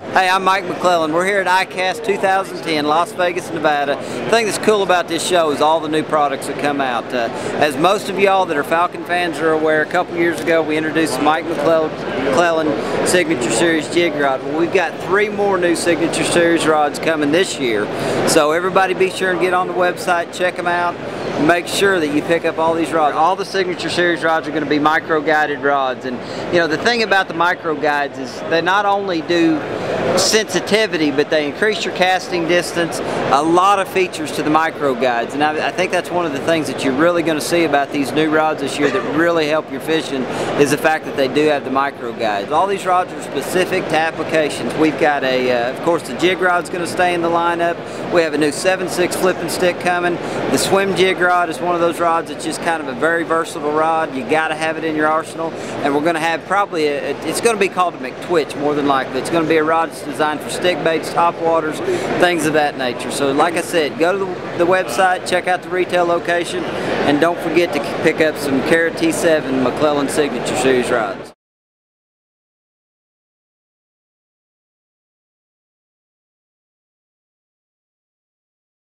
Hey, I'm Mike McClelland. We're here at ICAST 2010, Las Vegas, Nevada. The thing that's cool about this show is all the new products that come out. Uh, as most of y'all that are Falcon fans are aware, a couple years ago we introduced Mike McClelland Signature Series jig rod. Well, we've got three more new Signature Series rods coming this year. So everybody be sure and get on the website, check them out make sure that you pick up all these rods. All the Signature Series rods are going to be micro guided rods. And you know, the thing about the micro guides is they not only do sensitivity, but they increase your casting distance. A lot of features to the micro guides, and I, I think that's one of the things that you're really going to see about these new rods this year that really help your fishing is the fact that they do have the micro guides. All these rods are specific to applications. We've got a, uh, of course, the jig rod's going to stay in the lineup. We have a new 7.6 flipping stick coming. The swim jig rod is one of those rods that's just kind of a very versatile rod. You got to have it in your arsenal, and we're going to have probably a, it's going to be called a McTwitch more than likely. It's going to be a rod that's designed for stick baits, top waters, things of that nature. So like I said, go to the, the website, check out the retail location, and don't forget to pick up some Cara T7 McClelland Signature Series rods.